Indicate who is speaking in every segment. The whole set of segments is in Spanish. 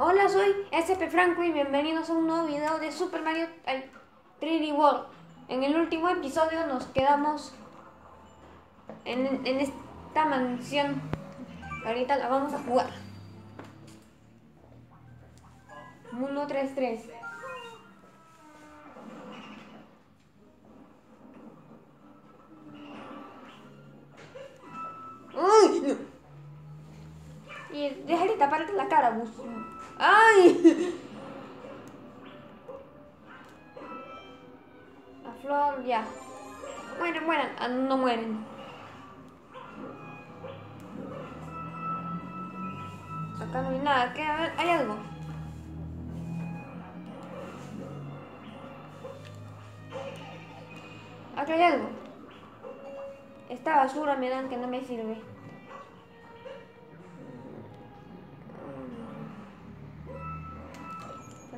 Speaker 1: Hola, soy SP Franco y bienvenidos a un nuevo video de Super Mario 3D World. En el último episodio nos quedamos en, en esta mansión. Ahorita la vamos a jugar. Mundo 3-3. ¡Uy! Y deja de taparte la cara. ¡Ay! La flor, ya. Mueren, mueren. Ah, no mueren. Acá no hay nada. ¿Qué? A ver, hay algo. Acá hay algo. Esta basura me dan que no me sirve.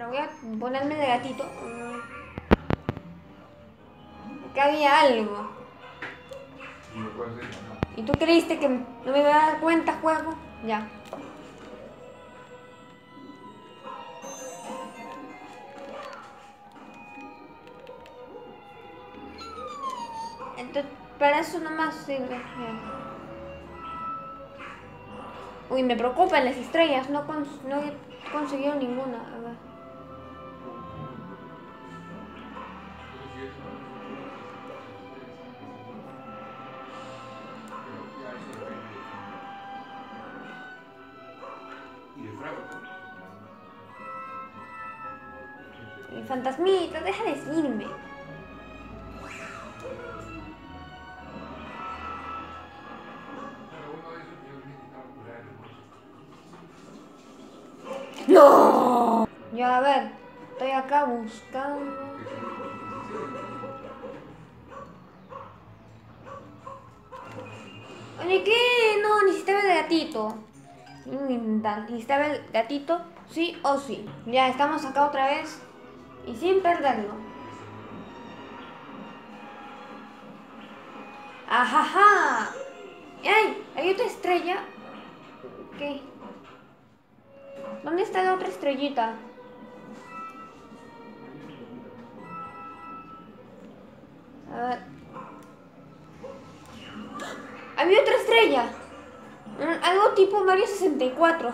Speaker 1: Pero voy a ponerme de gatito. Acá había algo. ¿Y tú creíste que no me iba a dar cuenta, juego? Ya. Entonces, para eso nomás sirve. Uy, me preocupan las estrellas. No, cons no he conseguido ninguna. A ver. Oye, ¿qué? No, necesitaba el gatito. Necesitaba el gatito, sí o sí. Ya, estamos acá otra vez. Y sin perderlo. ¡Ajaja! ¡Ay! Hay otra estrella. ¿Qué? ¿Dónde está la otra estrellita? A ver. Había otra estrella. Algo tipo Mario 64.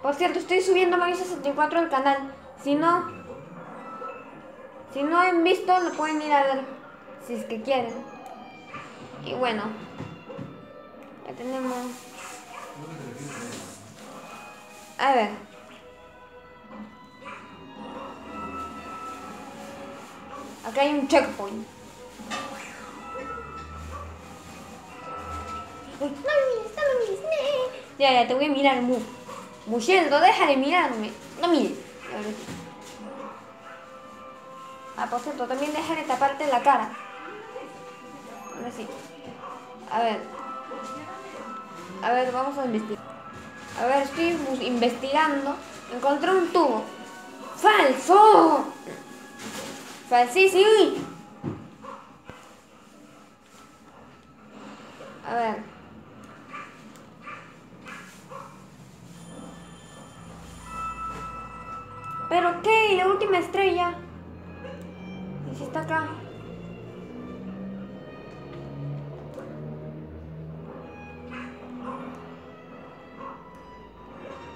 Speaker 1: Por cierto, estoy subiendo Mario 64 al canal. Si no, si no han visto, lo pueden ir a ver. Si es que quieren. Y bueno, ya tenemos. A ver. Acá hay un checkpoint. Ya, ya, te voy a mirar, Mu. Muyendo, deja de mirarme. No ver. Ah, por cierto, también deja de taparte la cara. Ahora sí. A ver. A ver, vamos a investigar. A ver, estoy investigando. Encontré un tubo. ¡Falso! ¡Falsísimo! A ver. ¿Pero qué? ¿La última estrella? ¿Y si está acá?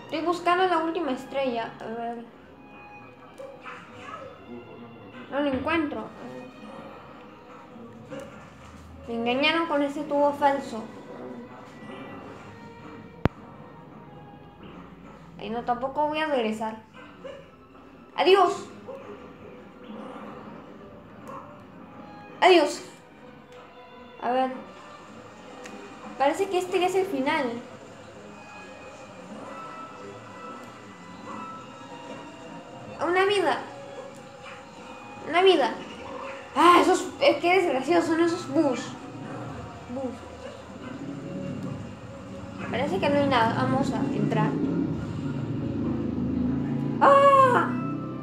Speaker 1: Estoy buscando la última estrella. A ver. No lo encuentro. Me engañaron con ese tubo falso. Y no, tampoco voy a regresar. Adiós. Adiós. A ver. Parece que este ya es el final. Una vida. Una vida. Ah, esos... Es que desgraciados son esos bus. Bus. Parece que no hay nada. Vamos a entrar. ¡Ah!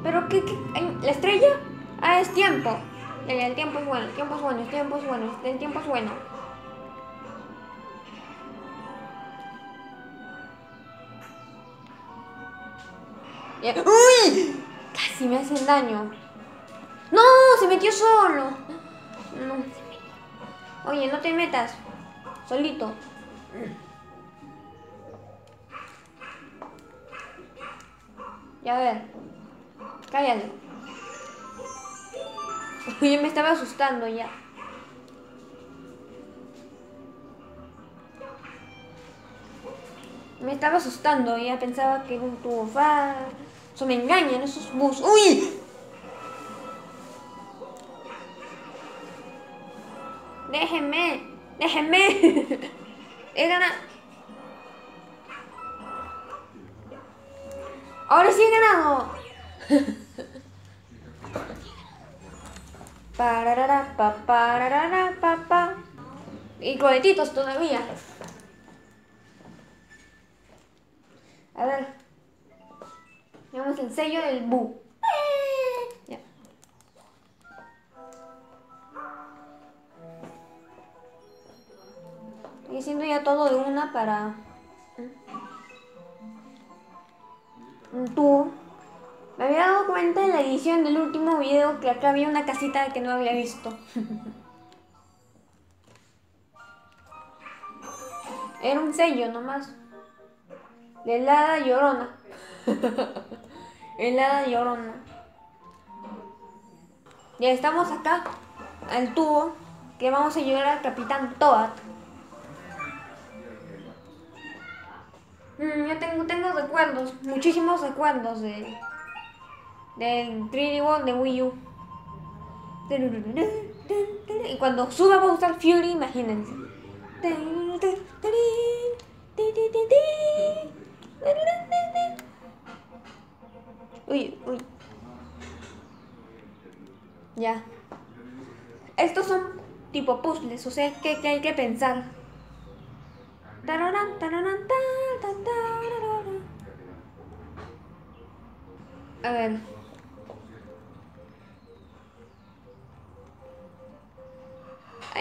Speaker 1: ¿Pero qué, qué? ¿La estrella? Ah, es tiempo. El tiempo es bueno, el tiempo es bueno, el tiempo es bueno, el tiempo es bueno. ¡Uy! Casi me hacen daño. ¡No! Se metió solo. No. Oye, no te metas. Solito. Ya a ver. Cállate. Oye, me estaba asustando ya. Me estaba asustando, ya pensaba que era un tubo fa. Eso me engañan esos bus. ¡Uy! Déjenme, déjenme. He ganado. Ahora sí he ganado. Pararara, pa, pararara, pa, pa. Y cohetitos todavía. A ver. Veamos el sello del bu. Ya. Estoy haciendo ya todo de una para. Me había dado cuenta en la edición del último video que acá había una casita que no había visto. Era un sello nomás. De helada llorona. helada llorona. Ya estamos acá, al tubo, que vamos a llegar al Capitán Toad. Mm, yo tengo, tengo recuerdos, muchísimos recuerdos de del 3D World de Wii U. Y cuando suba va a usar Fury, imagínense. Uy, uy. Ya. Estos son tipo puzzles, o sea que, que hay que pensar. A ver.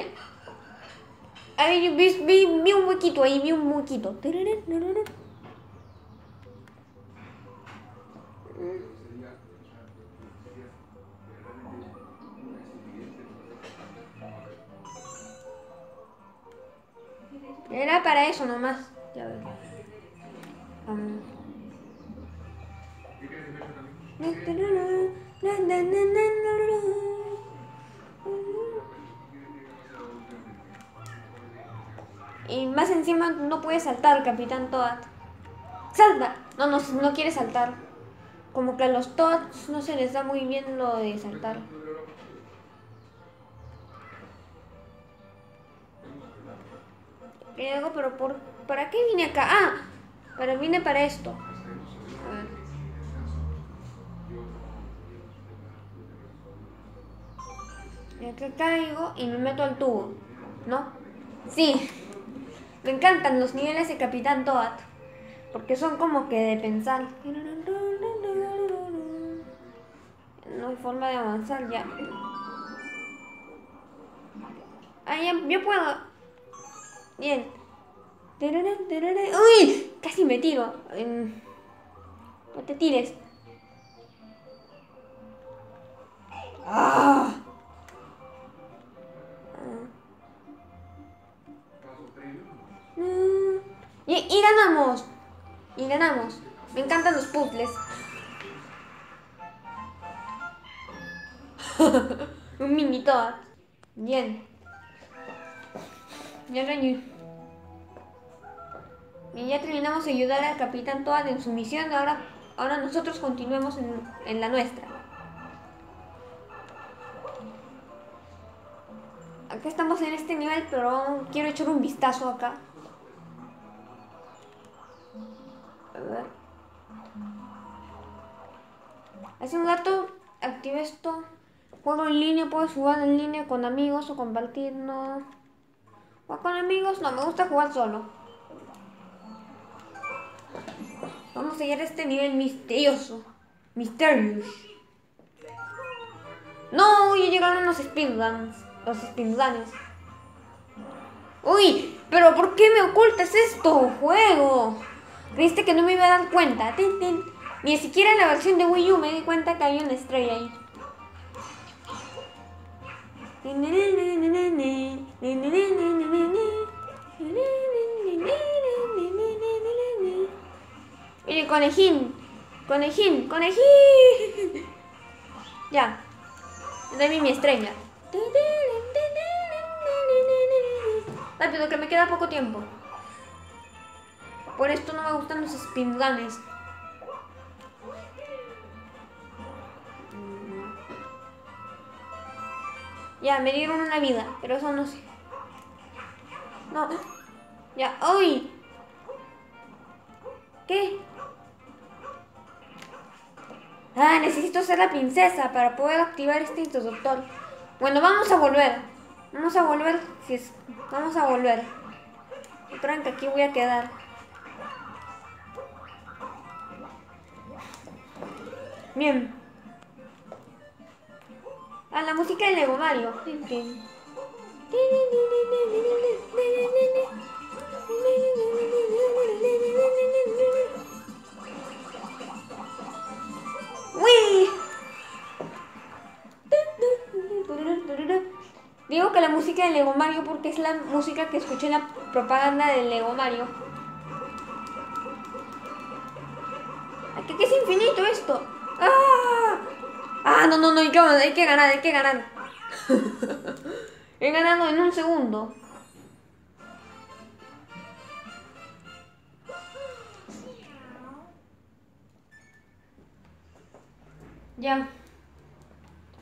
Speaker 1: Ay. Ay, vi, vi, vi un huequito ahí, vi un huequito. Era para eso nomás. Ya ver. Am. Y más encima no puede saltar, Capitán Toad. ¡Salta! No, no, no quiere saltar. Como que a los Toads no se les da muy bien lo de saltar. Pero por, ¿para qué vine acá? Ah, pero vine para esto. A ver. Y acá caigo y me meto al tubo. ¿No? Sí. Me encantan los niveles de Capitán Toad. Porque son como que de pensar. No hay forma de avanzar ya. Ah, ya, yo puedo. Bien. ¡Uy! Casi me tiro. Mm. No te tires. ¡Ah! Y, y ganamos. Y ganamos. Me encantan los puzzles. Un mini toad. Bien. Ya reñí. Y ya terminamos de ayudar al Capitán Toad en su misión. Ahora, ahora nosotros continuemos en, en la nuestra. Acá estamos en este nivel, pero quiero echar un vistazo acá. A ver. Hace un rato activé esto. Juego en línea, puedes jugar en línea con amigos o compartir, no. Jugar con amigos, no, me gusta jugar solo. Vamos a llegar a este nivel misterioso. Mysterious. No, ya llegaron los speedruns. Los speedruns. Uy, pero ¿por qué me ocultas esto, juego? Creíste que no me iba a dar cuenta. Ni siquiera en la versión de Wii U me di cuenta que había una estrella ahí. Mire, conejín. Conejín, conejín. Ya. Dame mi estrella. Rápido, que me queda poco tiempo. Por esto no me gustan los speedrunners. Ya, me dieron una vida, pero eso no sé. No. Ya, ¡uy! ¿Qué? Ah, necesito ser la princesa para poder activar este interruptor. Bueno, vamos a volver. Vamos a volver. Si. Vamos a volver. Que aquí voy a quedar. Bien. Ah, la música de Lego Mario. Digo que la música de Lego Mario porque es la música que escuché en la propaganda de Lego Mario. Aquí que es infinito esto. ¡Ah! Ah, no, no, no, hay que, ganar, hay que ganar. He ganado en un segundo. Ya.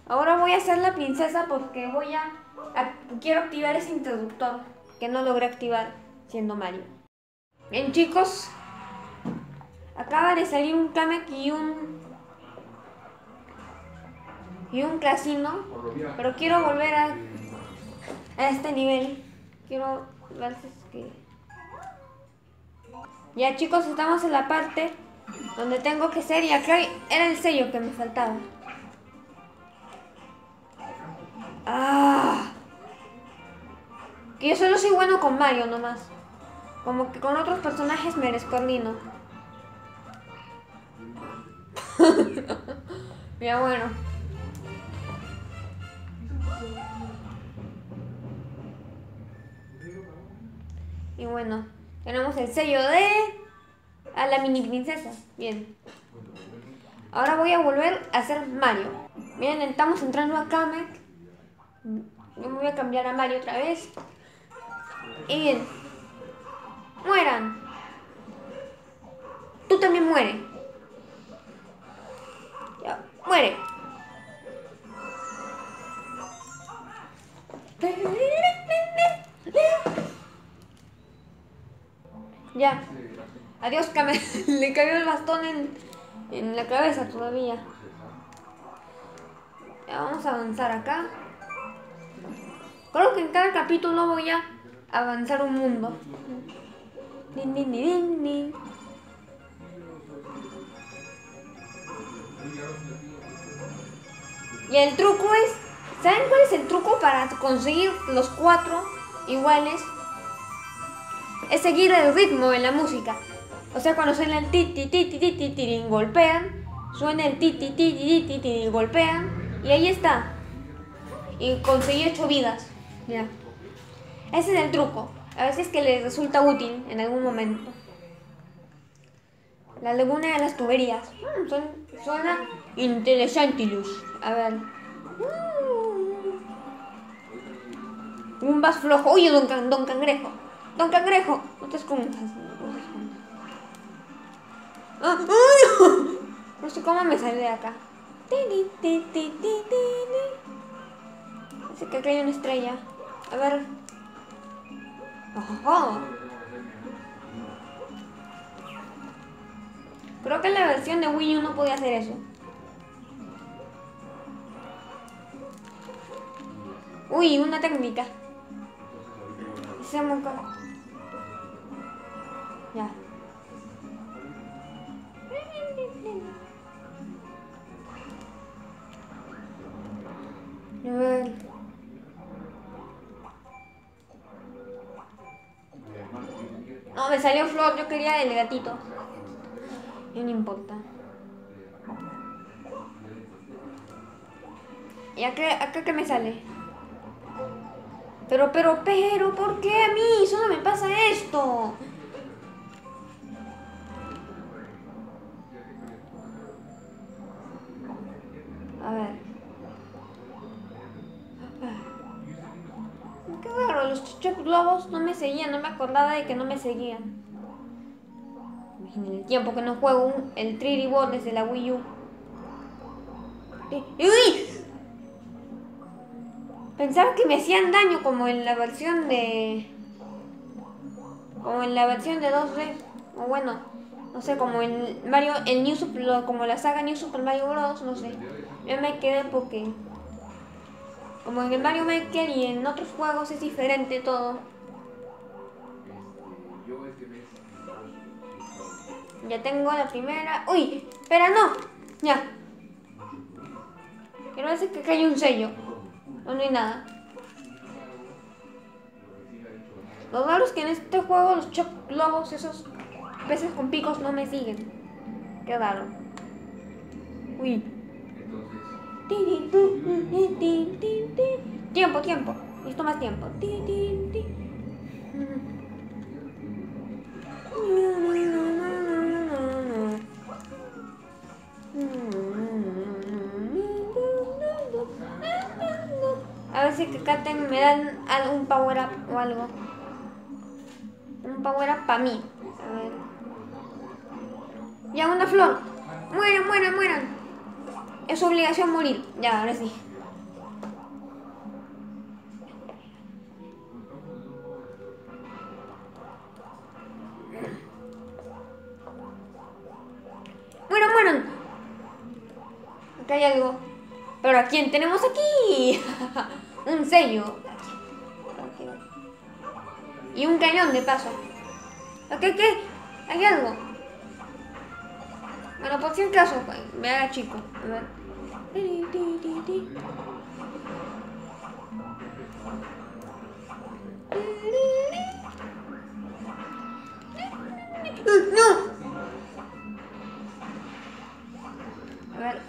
Speaker 1: Ahora voy a ser la princesa porque voy a, quiero activar ese interruptor que no logré activar siendo Mario. Bien chicos, acaba de salir un Kamek y un y un casino, pero quiero volver a, a este nivel. Quiero ver si es que ya chicos, estamos en la parte donde tengo que ser y acá era el sello que me faltaba. Ah. Que yo solo soy bueno con Mario nomás. Como que con otros personajes me descoordino. ya bueno. Bueno, tenemos el sello de a la mini princesa. Bien. Ahora voy a volver a ser Mario. Bien, estamos entrando a Kamek. Yo me voy a cambiar a Mario otra vez. Y bien. Mueran. Tú también muere. Ya, muere. Ya. Adiós. Le cayó el bastón en, en la cabeza todavía. Ya vamos a avanzar acá. Creo que en cada capítulo voy a avanzar un mundo. Y el truco es, ¿saben cuál es el truco para conseguir los cuatro iguales? Es seguir el ritmo de la música. O sea, cuando suena el ti ti ti ti golpean, suena el ti ti ti ti golpean y ahí está. Y conseguí ocho vidas. Ya. Ese es el truco. A veces que les resulta útil en algún momento. La laguna de las tuberías. Mm, suena interesante, Luz. A ver. Mm. Un vas flojo. Oye, don, don Cangrejo. Don Cangrejo. No te escondas. Ah, no sé cómo me sale de acá. Dice que acá hay una estrella. A ver. Creo que en la versión de Wii U no podía hacer eso. Uy, una técnica. Se Ya. No, me salió flor, yo quería el gatito. Y no importa. ¿Y acá, acá qué me sale? Pero, pero, pero, ¿por qué a mí? Solo me pasa esto. A ver. Qué raro, los chichos globos no me seguían, no me acordaba de que no me seguían. Imaginen el tiempo que no juego un- el 3D World desde la Wii U. ¡Uy! Pensaba que me hacían daño como en la versión de... Como en la versión de 2D. O bueno, no sé, como en Mario, el New Super, como la saga New Super Mario Bros. No sé. Yo me quedé porque... Como en el Mario Maker y en otros juegos es diferente todo. Ya tengo la primera... ¡Uy! Espera, no. Ya. Quiero decir que acá hay un sello. No, no hay nada. Lo raro es que en este juego los choc globos, esos peces con picos, no me siguen. Qué raro. Uy. Tiempo, tiempo. Listo más tiempo. Ti, ti, ti. A ver si que acá ten- me dan algún power up o algo. Un power up para mí. A ver. Ya, una flor. Mueran, mueran, mueran. Es obligación morir. Ya, ahora sí. Mueran, mueran. Acá hay algo. Pero ¿a quién tenemos aquí? un sello. Y un cañón de paso. ¿Qué? ¿Qué? Hay algo. Bueno, por si acaso, me haga chico. A ver. Ti. A ver,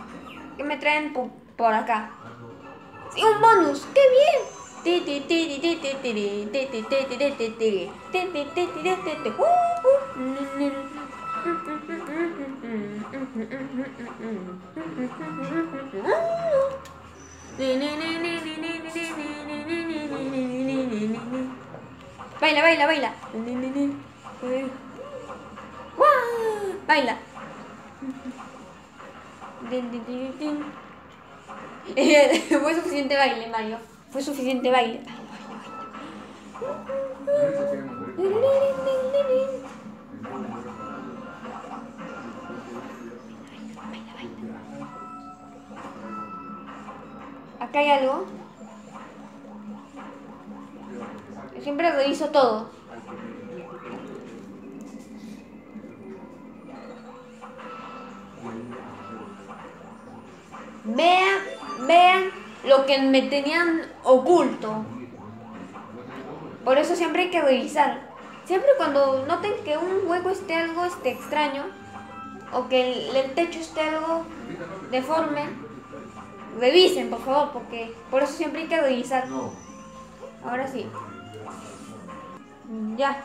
Speaker 1: ¿qué me traen po- por acá? ¡Sí, un bonus! ¡Qué bien! Baila, baila, baila. Baila. Fue suficiente baile, Mario. Fue suficiente baile. baila, baila. Acá hay algo. Siempre reviso todo. Vean, vean lo que me tenían oculto. Por eso siempre hay que revisar. Siempre cuando noten que un hueco esté algo esté extraño o que el, el techo esté algo deforme, revisen por favor, porque por eso siempre hay que revisar. Ahora sí. Ya.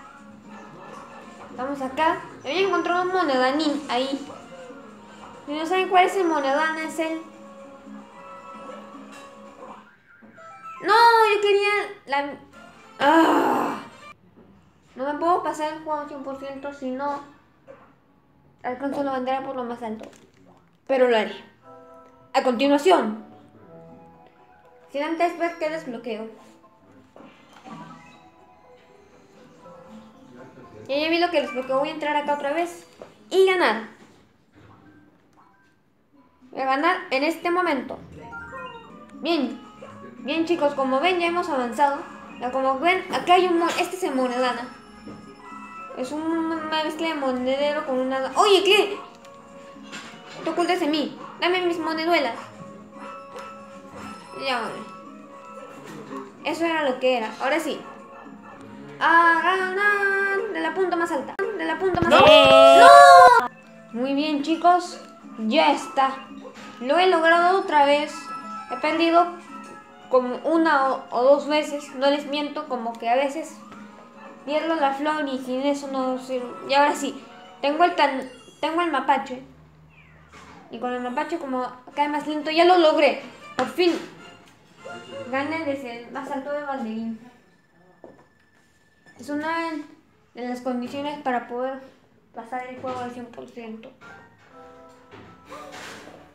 Speaker 1: Estamos acá. Había encontrado un monedanín ahí. Si no saben cuál es el monedán, es el... No, yo quería la... ¡Ah! No me puedo pasar el juego 100% si no alcanzo la bandera por lo más alto. Pero lo haré. A continuación. Sin antes ver qué desbloqueo. Ya ya vi lo que desbloqueo. Voy a entrar acá otra vez. Y ganar. Voy a ganar en este momento. Bien. Bien chicos, como ven ya hemos avanzado. Como ven, acá hay un... Este es el monedana. Es una mezcla de monedero con una... Oye, ¿qué? Tú ocultas en mí. Dame mis moneduelas. Ya, vale. Eso era lo que era. Ahora sí. A ganar de la punta más alta. De la punta más alta. ¡No! Muy bien, chicos. Ya está. Lo he logrado otra vez. He perdido como una o, dos veces. No les miento, como que a veces pierdo la flor y sin eso no sirve. Y ahora sí, tengo el tan, tengo el mapache. Y con el mapache como cae más lento, ya lo logré. Por fin. Gané desde el más alto de Valderín. Es una de las condiciones para poder pasar el juego al 100%.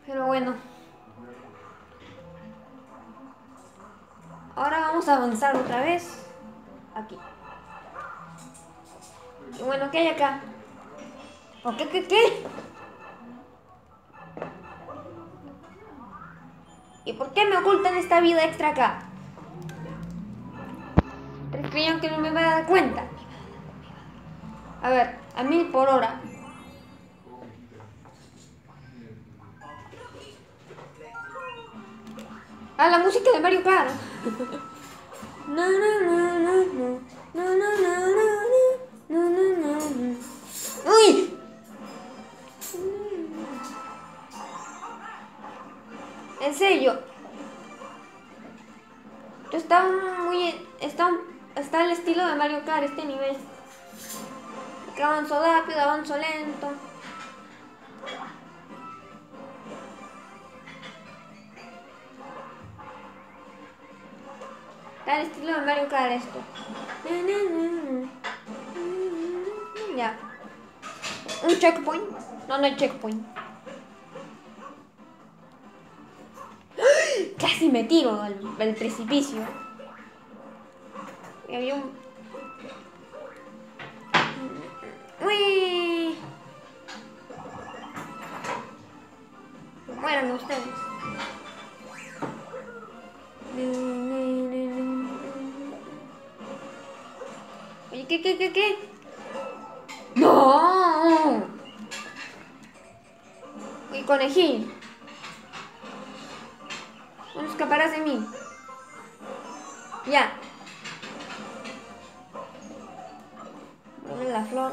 Speaker 1: Pero bueno. Ahora vamos a avanzar otra vez. Aquí. Y bueno, ¿qué hay acá? ¿O qué, qué, qué? ¿Y por qué me ocultan esta vida extra acá? creían que no me iba a dar cuenta. A ver, a mil por hora. Ah, la música de Mario Kart. no, no, no, no, no, no, no, no, no, no, no. ¡Uy! En serio. Está muy... Está, está el estilo de Mario Kart este nivel. Que avanzo rápido, avanzo lento. Está el estilo de Mario Kart esto. Ya. Un checkpoint. No, no hay checkpoint. Casi me tiro al, precipicio. Y había un... ¡Uy! Mueran ustedes. Oye, ¿qué, qué, qué, qué? ¡No! Y conejín. Ya. la flor.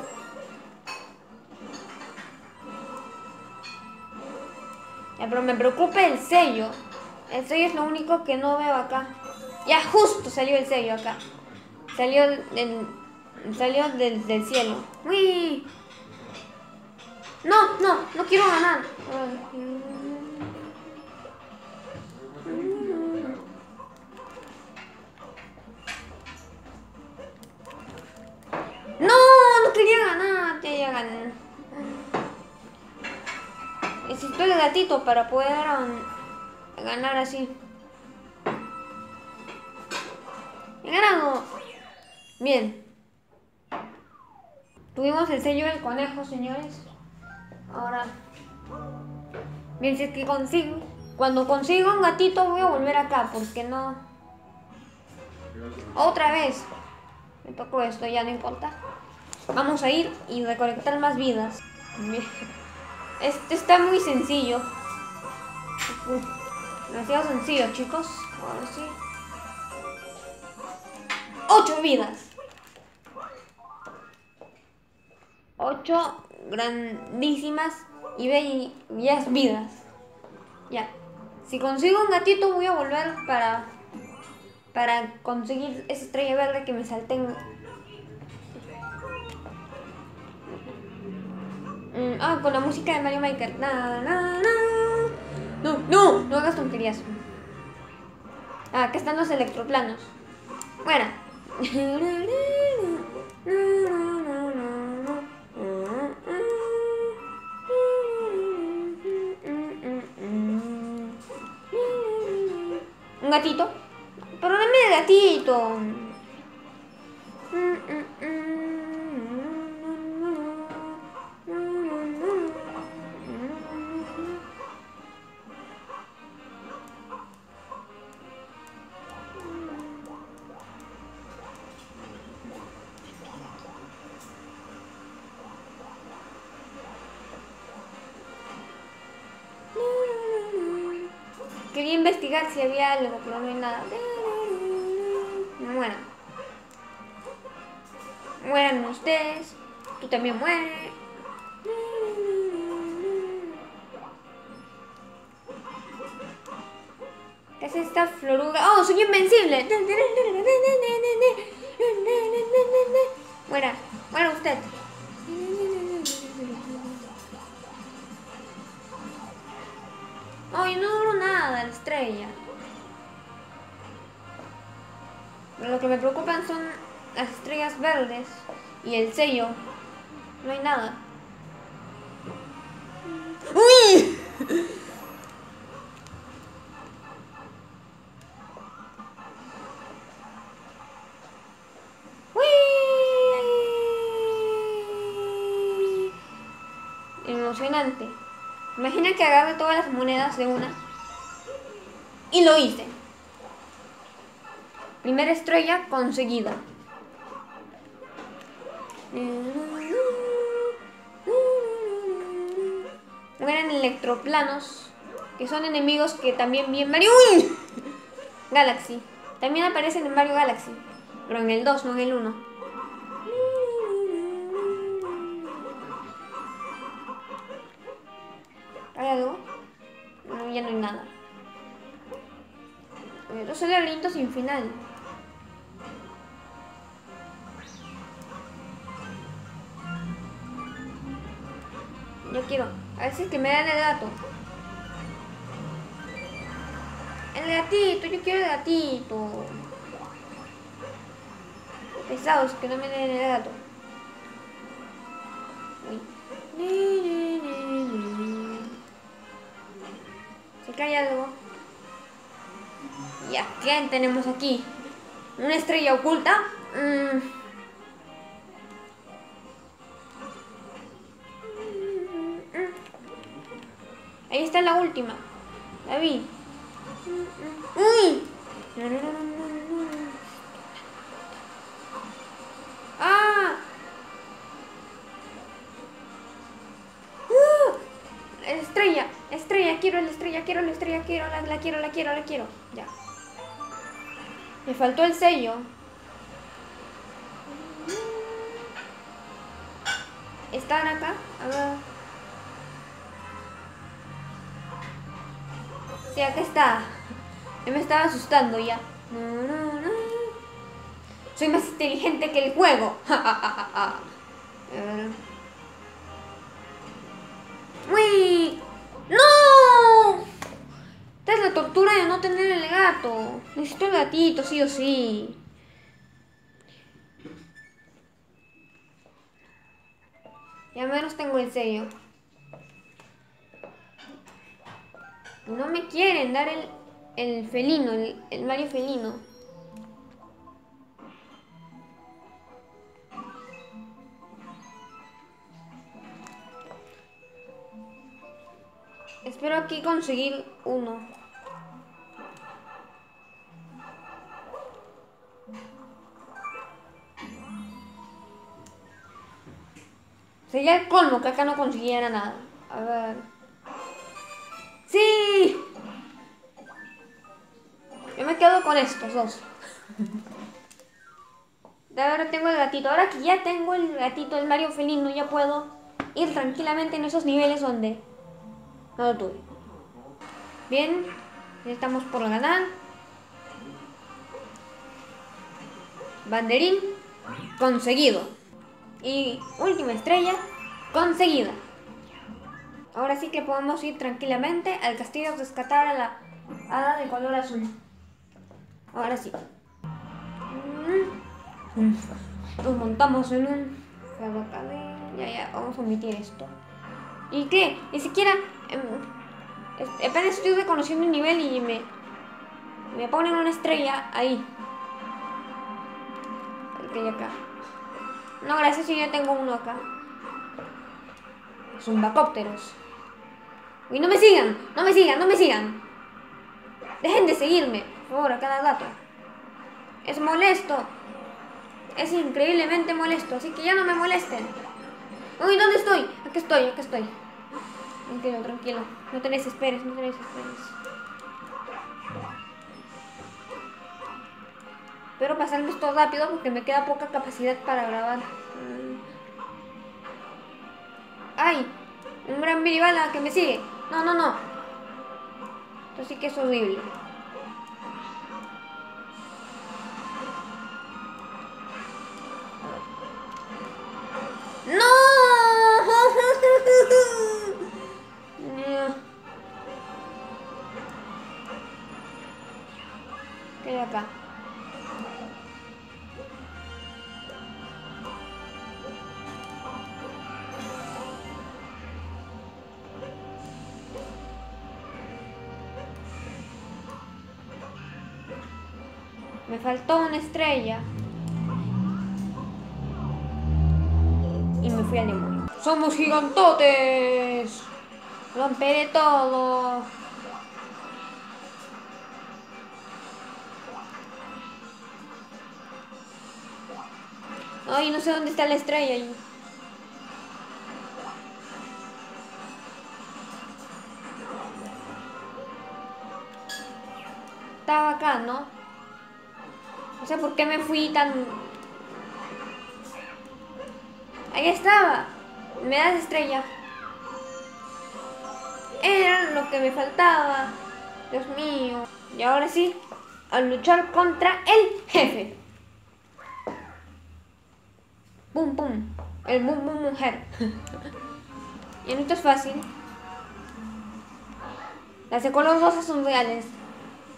Speaker 1: Ya, pero me preocupa el sello. El sello es lo único que no veo acá. Ya justo salió el sello acá. Salió del, salió del, del cielo. ¡Uy! No, no, no quiero ganar. Necesito el gatito para poder um, ganar así. He ganado. Bien. Tuvimos el sello del conejo, señores. Ahora. Bien, si es que consigo. Cuando consigo un gatito voy a volver acá, porque no. Otra vez. Me tocó esto, ya no importa. Vamos a ir y recolectar más vidas. Este está muy sencillo. demasiado sencillo, chicos. Ahora sí. Ocho vidas. Ocho grandísimas y bellas vidas. Ya. Si consigo un gatito voy a volver para para conseguir esa estrella verde que me salten Mm, ah, con la música de Mario Maker. No, no, no hagas tonterías. Ah, acá están los electroplanos. Bueno. Un gatito. Pero no me gatito. si había algo, pero no hay nada. Mueran. Mueran ustedes. Tú también mueres. ¿Qué es esta floruga? ¡Oh, soy invencible! Y el sello. No hay nada. ¡Uy! ¡Uy! Emocionante. Imagina que agarre todas las monedas de una. Y lo hice. Primera estrella conseguida. Mueren electroplanos, que son enemigos que también vi en Mario. Galaxy. También aparecen en Mario Galaxy, pero en el 2, no en el 1. ¿Hay algo? No, ya no hay nada. Pero soy laberinto sin final. Yo quiero. A ver si es que me dan el gato. El gatito, yo quiero el gatito. Pesados que no me den el gato. ¿Se cae algo? Ya, ¿qué tenemos aquí? ¿Una estrella oculta? Mm. La última. La vi. ¡Uy! ¡Ah! ¡Uh! Estrella, estrella, quiero la estrella, quiero la estrella, quiero la, la quiero, la quiero, la quiero. Ya. Me faltó el sello. ¿Están acá? A ver. Sí, acá está. Ya me estaba asustando ya. Soy más inteligente que el juego. ¡Uy! ¡No! Esta es la tortura de no tener el gato. Necesito el gatito, sí o sí. Y al menos tengo el sello. No me quieren dar el, el felino, el, el Mario felino. Espero aquí conseguir uno. Sería el colmo que acá no consiguiera nada. A ver. Quedo con estos dos. De ahora tengo el gatito. Ahora que ya tengo el gatito, el Mario felino, ya puedo ir tranquilamente en esos niveles donde no lo tuve. Bien, ya estamos por ganar. Banderín, conseguido. Y última estrella, conseguida. Ahora sí que podemos ir tranquilamente al castillo a rescatar a la hada de color azul. Ahora sí. Nos montamos en un ferrocarril. Ya, ya, vamos a omitir esto. ¿Y qué? Ni siquiera... Eh, apenas estoy reconociendo un nivel y me... Me ponen una estrella ahí. Ok, acá. No, gracias, yo ya tengo uno acá. Son bacópteros. Uy, no me sigan, no me sigan, no me sigan. Dejen de seguirme, por favor, a cada rato. Es molesto. Es increíblemente molesto, así que ya no me molesten. Uy, ¿dónde estoy? Aquí estoy, aquí estoy. Tranquilo, tranquilo. No te desesperes, no te desesperes. Espero pasarme esto rápido porque me queda poca capacidad para grabar. ¡Ay! Un gran miribala que me sigue. No, no, no. Esto sí que es horrible. ¡No! ¿Qué hay acá? Me faltó una estrella. ¡Somos gigantotes! Romperé todo. Ay, no sé dónde está la estrella. Estaba acá, ¿no? No sé por qué me fui tan... Ahí estaba. Me das estrella. Era lo que me faltaba. Dios mío. Y ahora sí, a luchar contra el jefe. Pum, pum. El boom, boom, mujer. y esto es fácil. Las rosa son reales.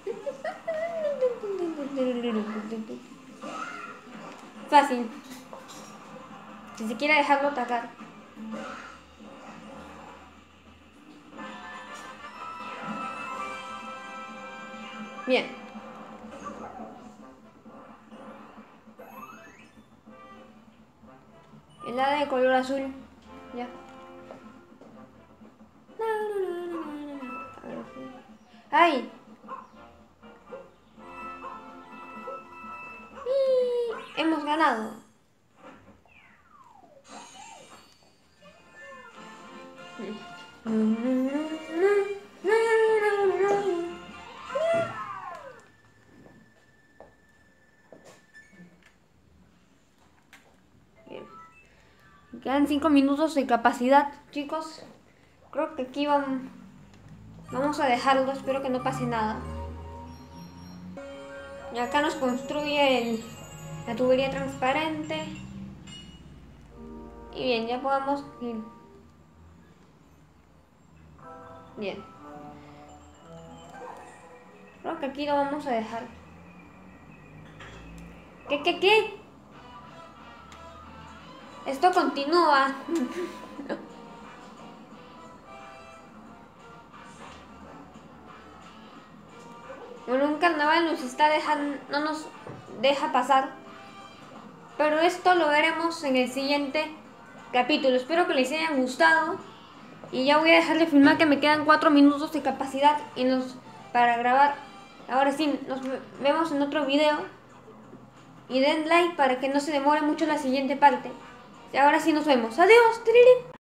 Speaker 1: Fácil. Si se quiere dejarlo atacar. Bien. El hada de color azul. Ya. ¡Ay! hemos ganado. Quedan 5 minutos de capacidad, chicos. Creo que aquí vamos, a dejarlo. Espero que no pase nada. Y acá nos construye el la tubería transparente. Y bien, ya podemos ir. Bien. Creo que aquí lo vamos a dejar. ¿Qué, qué, qué? Esto continúa. bueno, un carnaval nos está dejando, no nos deja pasar pero esto lo veremos en el siguiente capítulo. Espero que les haya gustado. Y ya voy a dejar de filmar que me quedan 4 minutos de capacidad y nos, para grabar. Ahora sí, nos vemos en otro video. Y den like para que no se demore mucho la siguiente parte. Y ahora sí nos vemos. Adiós.